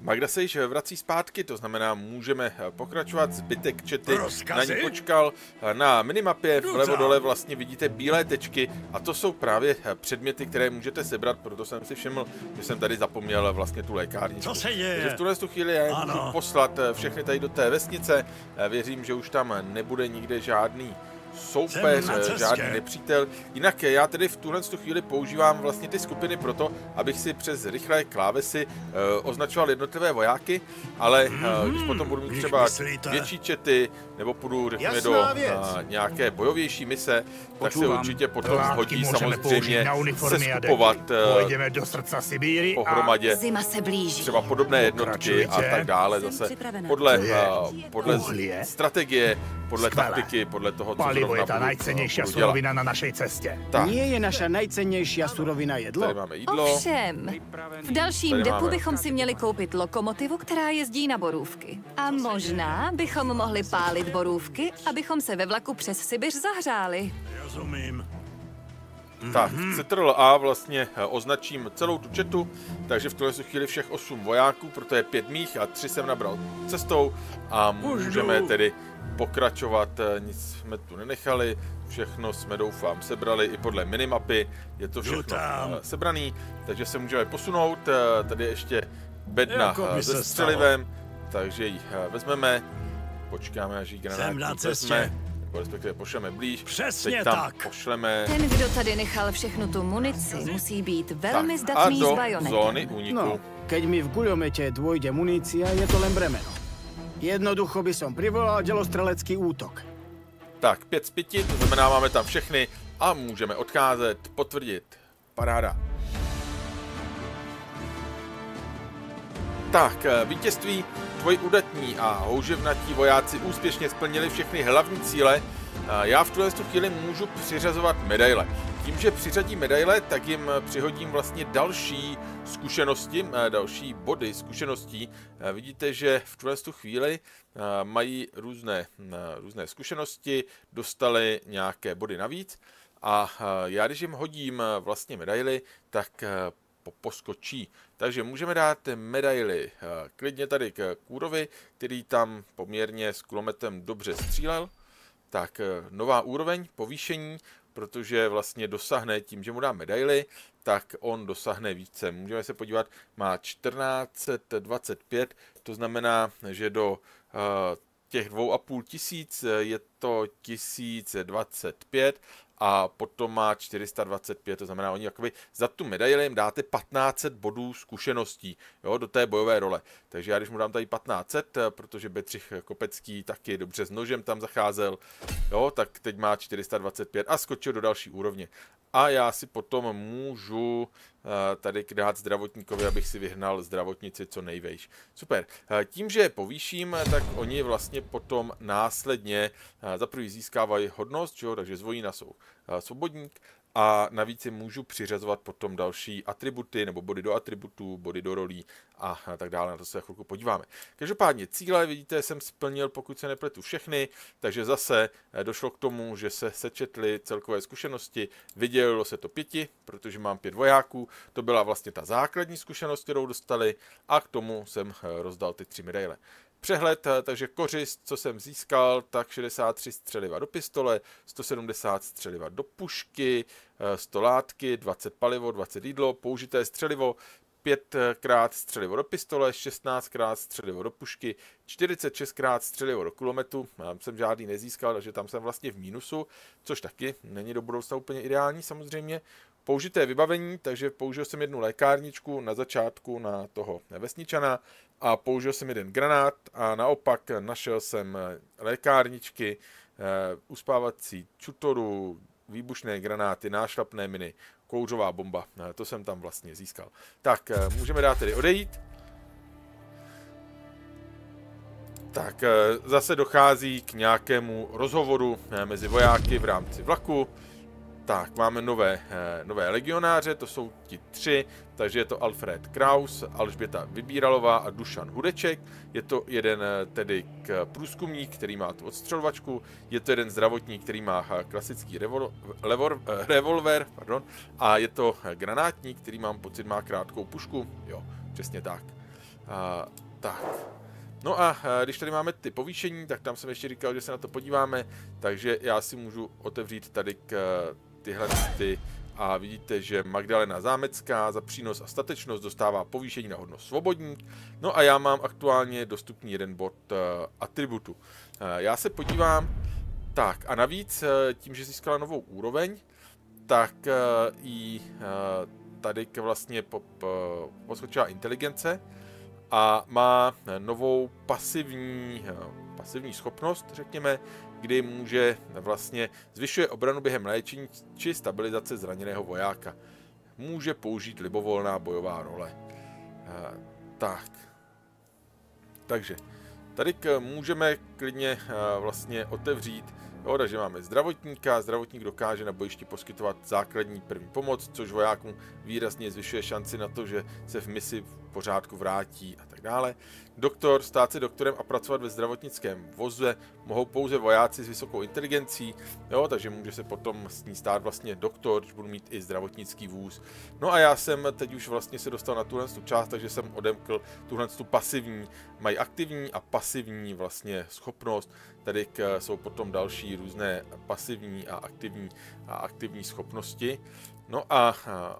Magda se již vrací zpátky, to znamená, můžeme pokračovat. Zbytek čety na Rozkazy? ní počkal. Na minimapě vlevo dole vlastně vidíte bílé tečky a to jsou právě předměty, které můžete sebrat, proto jsem si všiml, že jsem tady zapomněl vlastně tu lékárničku. Co se děje? Takže v tuhle tu chvíli já Ano. můžu poslat všechny tady do té vesnice. Věřím, že už tam nebude nikde žádný soupeř, eh, žádný nepřítel. Jinak eh, já tedy v tuhle tu chvíli používám vlastně ty skupiny proto, abych si přes rychlé klávesy eh, označoval jednotlivé vojáky, ale eh, když potom budu mít třeba větší čety, nebo půjdu řekněme do nějaké bojovější mise, tak se určitě potom hodí samozřejmě eh, Pojedeme do srdca Sibíry a... pohromadě Zima se blíží. třeba podobné jednotky a tak dále. Zase podle, podle strategie, podle taktiky, podle toho, co Zrovna je ta najcennější dělat. surovina na našej ceste. Tak, Nie je naša najcennejšia surovina jedlo? tady máme jídlo. Ovšem, v dalším Tady depu máme. bychom si měli koupit lokomotivu, která jezdí na borůvky. A možná bychom mohli pálit borůvky, abychom se ve vlaku přes Sibiř zahřáli. Rozumím. Tak. Ctrl A vlastně eh, označím celou tu četu, takže v tuhle chvíli všech 8 vojáků, proto je 5 mých a 3 jsem nabral cestou a můžeme tedy pokračovat, eh, nic jsme tu nenechali, všechno jsme doufám sebrali i podle minimapy, je to všechno eh, sebraný, takže se můžeme posunout, eh, tady je ještě bedna Jako se střelivem, takže ji vezmeme, počkáme, až ji Jsem na granátník cestě. vezme, nebo respektive pošleme blíž, Přesně teď tam tak. pošleme Ten, kdo tady nechal všechnu tu munici, musí být velmi tak, zdatný a s do bajonetem. zóny úniku. No, keď mi v guľomete dôjde munícia, je to len bremeno. Jednoducho by som privolal delostrelecký útok. Tak, 5 z 5, to znamená, máme tam všechny a můžeme odcházet, potvrdit. Paráda. Tak, eh, vítězství. Tvoji udatní a houževnatí vojáci úspěšně splnili všechny hlavní cíle. Eh, Já v tuhle tu chvíli můžu přiřazovat medaile. Tím, že přiřadím medaile, tak jim přihodím vlastně další zkušenosti, eh, další body zkušeností. Eh, Vidíte, že v tuhle tu chvíli eh, mají různé, různé zkušenosti, dostali nějaké body navíc a já když jim hodím vlastně medaily, tak po- poskočí. Takže můžeme dát medaily klidně tady k Kůrovi, který tam poměrně s kulometem dobře střílel. Tak nová úroveň, povýšení, protože vlastně dosáhne tím, že mu dá medaily, tak on dosáhne více. Můžeme se podívat, má 1425, to znamená, že do eh, těch dvou a půl tisíc je to 1025 a potom má 425, to znamená, oni jakoby za tu medaili jim dáte 1500 bodů zkušeností jo, do té bojové role. Takže já když mu dám tady 1500, eh, protože Betřich Kopecký taky dobře s nožem tam zacházel, jo, tak teď má 425 a skočil do další úrovně. A já si potom můžu tady dát zdravotníkovi, abych si vyhnal zdravotnici co nejvejš. Super. Eh, Tím, že je povýším, eh, tak oni vlastně potom následně eh, za prvý získávají hodnost, jo, takže zvojí jsou eh, svobodník a navíc si můžu přiřazovat potom další atributy nebo body do atributů, body do rolí a tak dále. Na to se za chvilku podíváme. Každopádně cíle, vidíte, jsem splnil, pokud se nepletu všechny, takže zase eh, došlo k tomu, že se sečetly celkové zkušenosti, vydělilo se to pěti, protože mám pět vojáků, to byla vlastně ta základní zkušenost, kterou dostali a k tomu jsem eh, rozdal ty tři medaile. Přehled, eh, takže kořist, co jsem získal, tak 63 střeliva do pistole, 170 střeliva do pušky, eh, 100 látky, 20 palivo, 20 jídlo, použité střelivo, 25krát střelivo do pistole, 16krát střelivo do pušky, 46krát střelivo do kulometu. Já jsem žádný nezískal, takže tam jsem vlastně v mínusu, což taky není do budoucna úplně ideální samozřejmě. Použité vybavení, takže použil jsem jednu lékárničku na začátku na toho vesničana a použil jsem jeden granát a naopak našel jsem lékárničky, eh, uspávací čutoru, výbušné granáty, nášlapné miny, kouřová bomba. Eh, to jsem tam vlastně získal. Tak, eh, můžeme dát tedy odejít. Tak, zase dochází k nějakému rozhovoru mezi vojáky v rámci vlaku. Tak, máme nové, eh, nové legionáře, to jsou ti tři, takže je to Alfred Kraus, Alžběta Vybíralová a Dušan Hudeček. Je to jeden eh, tedy k průzkumník, který má tu odstřelovačku, je to jeden zdravotník, který má eh, klasický revol, levor, revolver, pardon, a je to granátník, který mám pocit má krátkou pušku, jo, přesně tak. A, tak, No a když tady máme ty povýšení, tak tam jsem ještě říkal, že se na to podíváme, takže já si můžu otevřít tady k tyhle ty a vidíte, že Magdalena Zámecká za přínos a statečnost dostává povýšení na hodnost svobodník. No a já mám aktuálně dostupný jeden bod uh, atributu. Uh, já se podívám, tak a navíc uh, tím, že získala novou úroveň, tak i tady vlastně poskočila inteligence a má novou pasivní, pasivní schopnost, řekněme, kdy může vlastně zvyšuje obranu během léčení či stabilizace zraněného vojáka. Může použít libovolná bojová role. E, tak. Takže, tady můžeme klidně e, vlastně otevřít Jo, takže máme zdravotníka, zdravotník dokáže na bojišti poskytovat základní první pomoc, což vojákům výrazně zvyšuje šanci na to, že se v misi v pořádku vrátí a tak dále. Doktor, stát se doktorem a pracovat ve zdravotnickém voze mohou pouze vojáci s vysokou inteligencí, jo, takže může se potom s ní stát vlastně doktor, když budu mít i zdravotnický vůz. No a já jsem teď už vlastně se dostal na tuhle tu část, takže jsem odemkl tuhle tu pasivní, mají aktivní a pasivní vlastně schopnost, tady k, jsou potom další různé pasivní a aktivní, a aktivní schopnosti. No a, a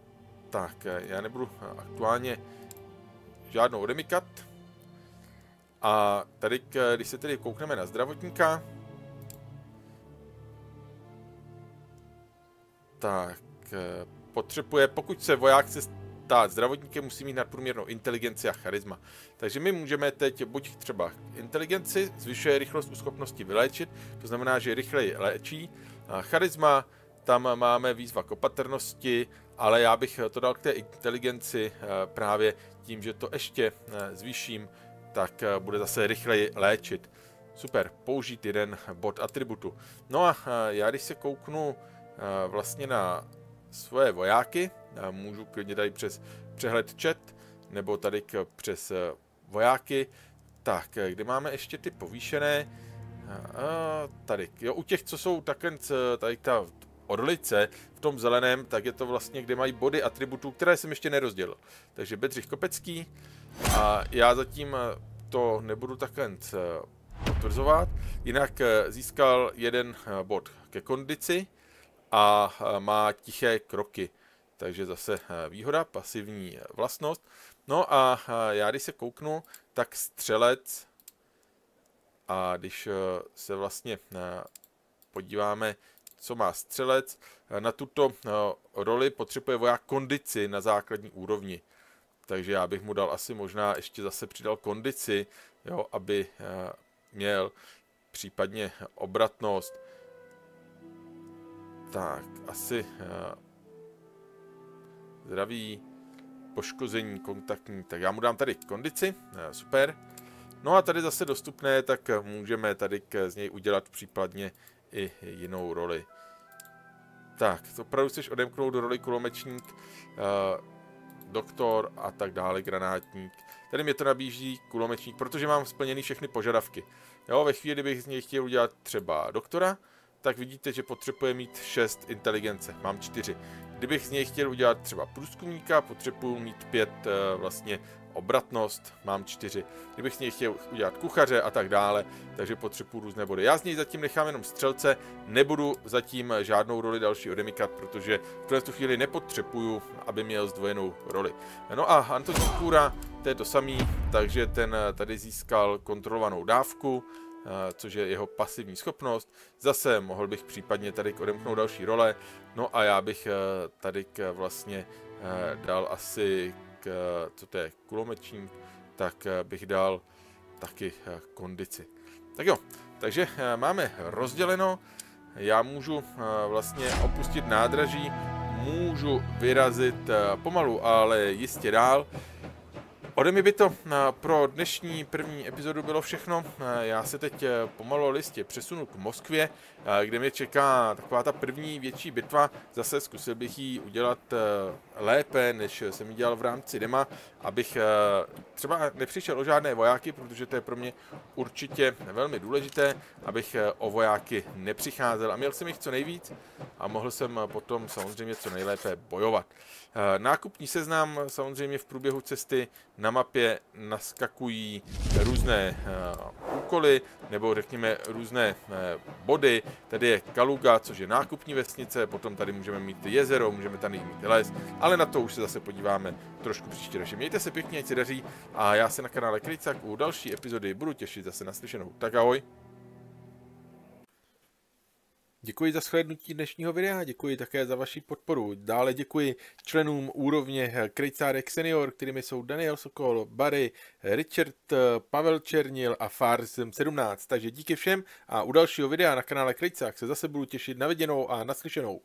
tak, já nebudu aktuálně žádnou odemikat. A tady, když se tedy koukneme na zdravotníka, tak potřebuje, pokud se voják se stát zdravotníkem, musí mít nadprůměrnou inteligenci a charisma. Takže my můžeme teď buď třeba inteligenci, zvyšuje rychlost u schopnosti vyléčit, to znamená, že rychleji léčí, a charisma, tam máme výzva k opatrnosti, ale já bych to dal k té inteligenci eh, právě tím, že to ještě eh, zvýším, tak eh, bude zase rychleji léčit. Super, použít jeden bod atributu. No a já když se kouknu vlastně na svoje vojáky, můžu klidně tady přes přehled chat, nebo tady k, přes vojáky, tak, kde máme ještě ty povýšené, tady, jo, u těch, co jsou takhle, tady ta orlice v tom zeleném, tak je to vlastně, kde mají body atributů, které jsem ještě nerozdělil. Takže Bedřich Kopecký a já zatím to nebudu takhle potvrzovat. Jinak eh, získal jeden eh, bod ke kondici a eh, má tiché kroky. Takže zase výhoda, pasivní vlastnost. No a já když se kouknu, tak střelec a když se vlastně podíváme co má střelec. Na tuto eh, roli potřebuje voják kondici na základní úrovni. Takže já bych mu dal asi možná ještě zase přidal kondici, jo, aby eh, měl případně obratnost. Tak, asi eh, zdraví, poškození kontaktní. Tak já mu dám tady kondici, super. No a tady zase dostupné, tak můžeme tady z něj udělat případně i jinou roli. Tak, opravdu chceš odemknout do roli kulomečník, uh, doktor a tak dále, granátník. Tady mě to nabíží kulomečník, protože mám splněny všechny požadavky. Jo, ve chvíli, kdybych z něj chtěl udělat třeba doktora, tak vidíte, že potřebuje mít 6 inteligence, mám 4. Kdybych z něj chtěl udělat třeba průzkumníka, potřebuji mít 5 uh, vlastně obratnost mám čtyři. Kdybych z něj chtěl udělat kuchaře a tak dále, takže potřebuji různé body. Já z něj zatím nechám jenom střelce, nebudu zatím žádnou roli další odemykat, protože v tuhle chvíli nepotřebuju, aby měl zdvojenou roli. No a Antonín Kůra, to je to samý, takže ten tady získal kontrolovanou dávku, Eh, což je jeho pasivní schopnost. Zase mohl bych případně tady odemknout další role, no a já bych eh, tady k vlastně eh, dal asi k, co to je, kulomečník, tak bych dal taky kondici. Tak jo, takže máme rozděleno, já můžu vlastně opustit nádraží, můžu vyrazit pomalu, ale jistě dál. Ode mě by to eh, pro dnešní první epizodu bylo všechno. Eh, já se teď eh, pomalu listě přesunu k Moskvě, kde mě čeká taková ta první větší bitva. Zase zkusil bych ji udělat lépe, než jsem ji dělal v rámci dema, abych třeba nepřišel o žádné vojáky, protože to je pro mě určitě velmi důležité, abych o vojáky nepřicházel a měl jsem jich co nejvíc a mohl jsem potom samozřejmě co nejlépe bojovat. Nákupní seznam samozřejmě v průběhu cesty na mapě naskakují různé úkoly, nebo řekněme různé uh, body. Tady je Kaluga, což je nákupní vesnice, potom tady můžeme mít jezero, můžeme tady mít les, ale na to už se zase podíváme trošku příště. Takže mějte se pěkně, ať se daří a já se na kanále Kricak u další epizody budu těšit zase na slyšenou. Tak ahoj! Děkuji za shlédnutí dnešního videa, děkuji také za vaši podporu. Dále děkuji členům úrovně Krejcárek Senior, kterými jsou Daniel Sokol, Barry, Richard, Pavel Černil a Farsem 17. Takže díky všem a u dalšího videa na kanále Krejcák se zase budu těšit na viděnou a naslyšenou.